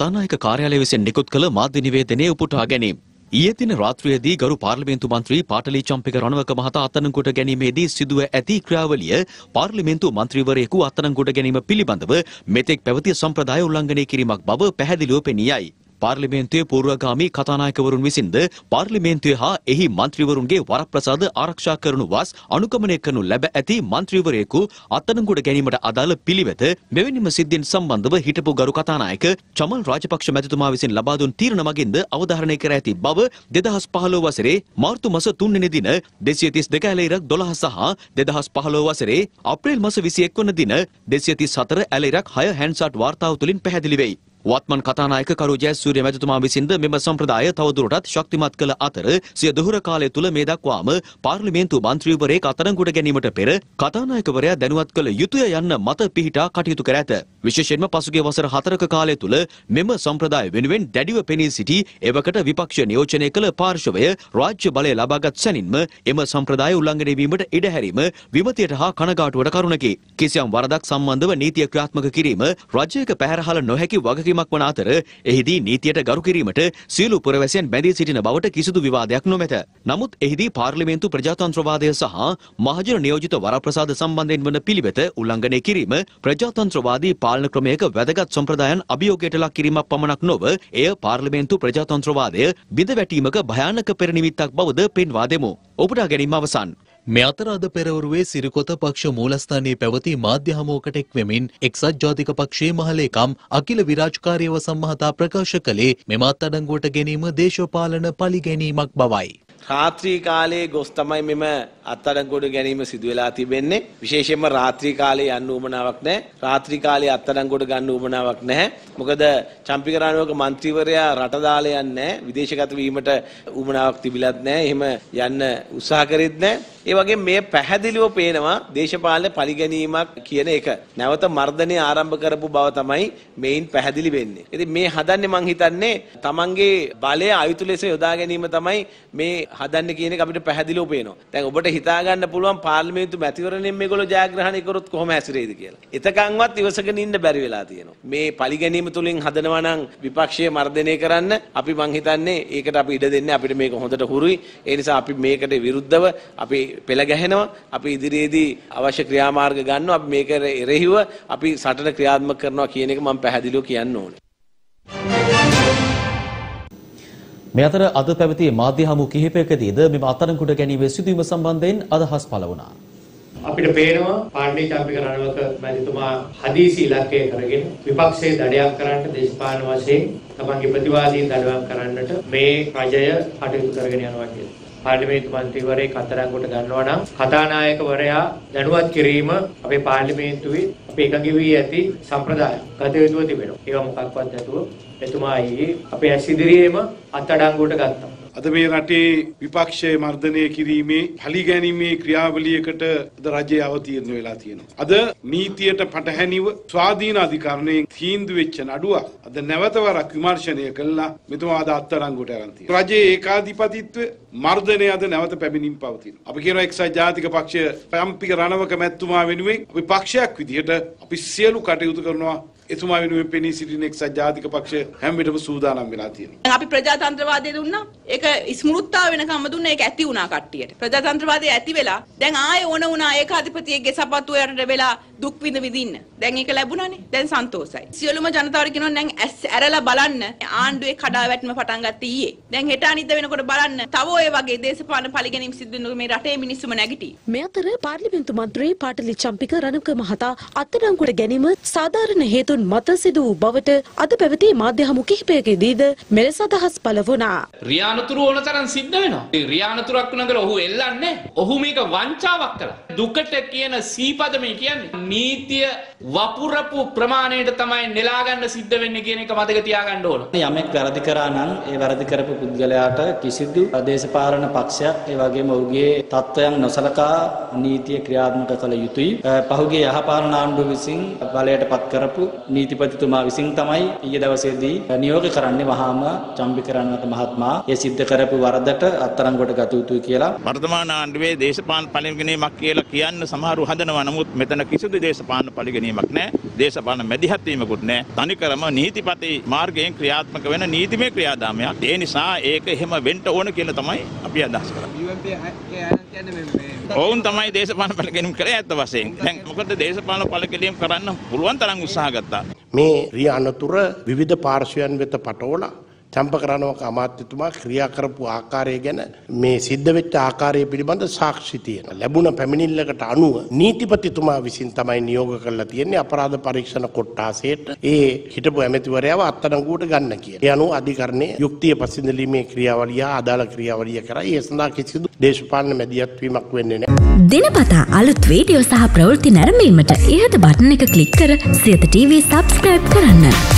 කතානායක කාර්යාලය විසින් නිකුත් කළ මාධ්‍ය නිවේදනයේ උපුටා ගැනීම. ඊයේ දින රාත්‍රියේදී ගරු පාර්ලිමේන්තු මන්ත්‍රී පාටලී චම්පික රණවක මහතා අත්අඩංගුවට ගැනීමේදී සිදුව ඇති ක්‍රියාවලිය පාර්ලිමේන්තු මන්ත්‍රීවරයෙකු අත්අඩංගුවට ගැනීම පිළිබඳව මෙතෙක් පැවති සම්ප්‍රදාය උල්ලංඝනය කිරීමක් බව පැහැදිලිව පෙනී යයි. පාර්ලිමේන්තුවේ පූර්වගාමී කතානායකවරුන් විසින්ද පාර්ලිමේන්තුවේ හා එහි මන්ත්‍රීවරුන්ගේ වරප්‍රසාද ආරක්ෂා කරනු වස් අනුගමනය කරනු ලැබ ඇති මන්ත්‍රීවරයෙකු අත්අඩංගුවට ගැනීමට අදාළ පිළිවෙත මෙවැනිම සිද්ධින් සම්බන්ධව හිටපු ගරු කතානායක චමල් රාජපක්ෂ මැතිතුමා විසින් ලබා දුන් තීරණ මගින්ද අවධාරණය කර ඇති බව 2015 වසරේ මාර්තු මාස 3 වෙනි දින 232 ඇලයිරක් 12 සහ 2015 වසරේ අප්‍රේල් මාස 21 වන දින 234 ඇලයිරක් 6 හැන්සාට් වාර්තාව තුලින් පැහැදිලි වෙයි. වත්මන් කතානායක කරු ජයසූරිය මැතිතුමා විසින්ද මෙම සම්ප්‍රදාය තවදුරටත් ශක්තිමත් කළ අතර සිය දුහුර කාලය තුළ මේ දක්වාම පාර්ලිමේන්තු මන්ත්‍රීවරයෙක් අත්අඩංගුවට ගැනීමට පෙර කතානායකවරයා දැනුවත් කළ යුතුය යන්න මත පිහිටා කටයුතු කර ඇත. විශේෂයෙන්ම පසුගිය වසර හතරක කාලය තුළ මෙම සම්ප්‍රදාය වෙනුවෙන් දැඩිව පෙනී සිටි එවකට විපක්ෂ නියෝජනය කළ පාර්ශවය රාජ්‍ය බලය ලබාගත් සැනින්ම එම සම්ප්‍රදාය උල්ලංඝනය වීමට ඉඩ හැරීම විමතියට හා කනගාටුවට කරුණකි. කිසියම් වරදක් සම්බන්ධව නීතිය ක්‍රියාත්මක කිරීම රජයක පැහැරහල නොහැකි වගකීමක් වීමක් වන අතර එහිදී නීතියට ගරු කිරීමට සියලු පුරවැසියන් බැඳී සිටින බවට කිසිදු විවාදයක් නොමැත. නමුත් එහිදී පාර්ලිමේන්තු ප්‍රජාතන්ත්‍රවාදය සහ මහජන නියෝජිත වරප්‍රසාද සම්බන්ධයෙන් වන පිළිවෙත උල්ලංඝනය කිරීම ප්‍රජාතන්ත්‍රවාදී පාලන ක්‍රමයක වැදගත් සම්ප්‍රදායන් අභියෝගයට ලක් කිරීමක් පමණක් නොව එය පාර්ලිමේන්තු ප්‍රජාතන්ත්‍රවාදය බිඳ වැටීමක භයානක පෙරනිමිත්තක් බවද පෙන්වා දෙමු. ඔබට ගැනීම අවසන්. මේ අතර අද පෙරවරුවේ සිරිකොත පක්ෂ මූලස්ථානයේ පැවති මාධ්‍ය හමුවකට එක්වෙමින් එක්සත් ජාතික පක්ෂයේ මහලේකම් අකිල විරාජකාරියව සම්මහතා ප්‍රකාශ කළේ මෙම අත්අඩංගුවට ගැනීම දේශපාලන පලිගැනීමක් බවයි. රාත්‍රී කාලයේ ගොස් තමයි මෙම අත්අඩංගුවට ගැනීම සිදු වෙලා තිබෙන්නේ. විශේෂයෙන්ම රාත්‍රී කාලේ යන්න උවමනාවක් නැහැ. රාත්‍රී කාලේ අත්අඩංගුවට ගන්න උවමනාවක් නැහැ. මොකද චම්පික රාණෝක മന്ത്രിවරයා රට දාලා යන්නේ විදේශගත වීමට උවමනාවක් තිබිලත් නැහැ. එහෙම යන්න උත්සාහ කරෙත් නැහැ. ඒ වගේම මේ පැහැදිලිව පේනවා දේශපාලන පරිගැනීමක් කියන එක. නැවත මර්ධනය ආරම්භ කරපු බව තමයි මේයින් පැහැදිලි වෙන්නේ. ඉතින් මේ හදන්නේ මං හිතන්නේ තමන්ගේ බලය අයුතු ලෙස යොදා ගැනීම තමයි මේ හදන්නේ කියන එක අපිට පැහැදිලිව පේනවා. දැන් ඔබට හිතා ගන්න පුළුවන් පාර්ලිමේන්තු මැතිවරණයෙන් මේගොල්ලෝ ජයග්‍රහණය කරොත් කොහොම හැසිරෙයිද කියලා. එතකන්වත් ඉවසගෙන ඉන්න බැරි වෙලා තියෙනවා. මේ පරිගැනීම තුලින් හදනවා නම් විපක්ෂය මර්ධනය කරන්න අපි මං හිතන්නේ ඒකට අපි ඉඩ දෙන්නේ අපිට මේක හොඳට හුරුයි. ඒ නිසා අපි මේකට විරුද්ධව අපි පෙළ ගැහෙනවා අපි ඉදිරියේදී අවශ්‍ය ක්‍රියාමාර්ග ගන්නවා අපි මේක එරෙහිව අපි සටන ක්‍රියාත්මක කරනවා කියන එක මම පැහැදිලිව කියන්න ඕනේ මේ අතර අද පැවති මාධ්‍ය හමු කිහිපයකදීද මෙම අත්අඩංගුවට ගැනීමේ සිදුවීම සම්බන්ධයෙන් අදහස් පළ වුණා. අපිට පේනවා පාණ්ඩේ චම්පික රණවක මැතිතුමා හදීසි ඉලක්කය කරගෙන විපක්ෂයේ දඩයම් කරන්නට දේශපාලන වශයෙන් තමන්ගේ ප්‍රතිවාදීන් දඩයම් කරන්නට මේ රජය කටයුතු කරගෙන යනවා කියලා. පාර්ලිමේන්තු මන්ත්‍රීවරයෙක් අත්අඩංගුවට ගන්නවා නම් කතානායකවරයා දැනුවත් කිරීම අපේ පාර්ලිමේන්තුවේ අපේ එකඟ වී ඇති සම්ප්‍රදාය ගත යුතුව තිබෙනවා. ඒවා මොකක්වත් නැතුව එතුමා ඊයේ අපේ ඇස් ඉදිරියේම අත්අඩංගුවට ගත්තා. අද මේ රටේ විපක්ෂය මර්ධනය කිරීමේ පලිගැනීමේ ක්‍රියාවලියකට අද රජය අවතීර්ණ වෙලා තියෙනවා. අද නීතියට පටහැනිව ස්වාධීන අධිකරණයෙන් තීන්දුව වෙච්ච නඩුවක් අද නැවත වරක් විමර්ශනය කළා මෙතුමා අද අත්අඩංගුවට අරන් තියෙනවා. රජයේ ඒකාධිපතිත්වය මර්ධනය අද නැවත පැමිණින් පවතිනවා. අපි කියනවා එක්සත් ජාතික පක්ෂය පම්පික රණවක මැතිතුමා වෙනුවෙන් අපි පක්ෂයක් විදිහට අපි සියලු කටයුතු කරනවා එතුමා වෙනුවෙන් පෙනී සිටින එක්සත් ජාතික පක්ෂය හැම විටම සූදානම් වෙලා තියෙනවා. අපි ප්‍රජාතන්ත්‍රවාදය දුන්නා. ඒක ස්මෘත්තාව වෙනකම්ම දුන්නා. ඒක ඇති වුණා කට්ටියට. ප්‍රජාතන්ත්‍රවාදය ඇති වෙලා දැන් ආයේ ඕන වුණා ඒකාධිපතියෙක්ගේ සපත්තු යටට වෙලා දුක් විඳ විඳින්න. දැන් ඒක ලැබුණානේ. දැන් සන්තෝසයි. සියලුම ජනතාවට කියනවා දැන් ඇස් ඇරලා බලන්න ආණ්ඩුවේ කඩා වැටීම පටන් ගත්තේ ඊයේ. දැන් හෙට අනිද්දා වෙනකොට බලන්න තව ඔය වගේ දේශපාලන පරිගැනීම් සිද්ධ වෙන මේ රටේ මිනිස්සුම නැගිටි. මේ අතර පාර්ලිමේන්තු මන්ත්‍රී පාටලි චම්පික රණක මහතා අත්අඩංගුවට ගැනීම සාධාරණ හේතුන් මත සිදු වූ බවට අද පැවති මාධ්‍ය හමු කිහිපයකදීද මෙලෙස අදහස් පළ වුණා. රියානතුරු ඕන තරම් සිද්ධ වෙනවා. රියානතුරක් වුණා කියලා ඔහු එල්ලන්නේ ඔහු මේක වංචාවක් කළා. දුකට කියන සීපද මේ කියන්නේ නීතිය වපුරපු ප්‍රමාණයට තමයි නෙලා ගන්න සිද්ධ වෙන්නේ කියන එක මතක තියාගන්න ඕන. යමෙක් වැරදි කරා නම් ඒ වැරදි කරපු පුද්ගලයාට කිසිදු දේශපාලන පක්ෂයක් ඒ වගේම ඔහුගේ තත්ත්වයන් නොසලකා නීතිය ක්‍රියාත්මක කළ යුතුයි. පහුගිය යහපාලන ආණ්ඩුව විසින් බලයට පත් කරපු නීතිපතිතුමා විසින් තමයි ඊයේ දවසේදී නියෝග කරන්නේ වහාම චම්බිකරණවත මහත්මයා ඒ සිද්ධ කරපු වරදට අත්අඩංගුවට ගත යුතුයි කියලා. වර්තමාන ආණ්ඩුවේ දේශපාලන පරිගණනයක් කියලා කියන්න සමහරු හදනවා නමුත් මෙතන කිසිදු දේශපාලන පරිගැනීමක් නැහැ. දේශපාලන මැදිහත් වීමකුත් නැහැ. තනිකරම නීතිපති මාර්ගයෙන් ක්‍රියාත්මක වෙන නීතිමය ක්‍රියාදාමයක්. ඒ නිසා ඒක එහෙම වෙන්න ඕන කියලා තමයි අපි අදහස් කරන්නේ. ඔවුන් තමයි දේශපාලන පරිගැනීම් කරේ ඇත්ත වශයෙන්. දැන් මොකද දේශපාලන පරිගැනීම් කරන්න පුළුවන් තරම් උත්සාහ ගත්තා. මේ රිය අනතුර විවිධ පාර්ශවයන් වෙත පටෝලා චම්පකරණවක අමාත්‍යතුමා ක්‍රියා කරපු ආකාරය ගැන මේ සිද්ධ වෙච්ච ආකාරය පිළිබඳ සාක්ෂි තියෙන. ලැබුණ පැමිණිල්ලකට අනුව නීතිපතිතුමා විසින් තමයි නියෝග කරලා තියෙන්නේ අපරාධ පරීක්ෂණ කොට්ටාසයට ඒ හිටපු ඇමතිවරයාව අත්අඩංගුවට ගන්න කියලා. ඒ අනුව අධිකරණය යුක්තිය පසඳලීමේ ක්‍රියාවලිය අදාළ ක්‍රියාවලිය කරයි. ඒ සඳහා කිසිදු දේශපාලන මැදිහත් වීමක් වෙන්නේ නැහැ. දිනපතා අලුත් වීඩියෝ සහ ප්‍රවෘත්ති නැරඹීමට ඉහත බටන් එක ක්ලික් කර සියත TV සබස්ක්‍රයිබ් කරන්න.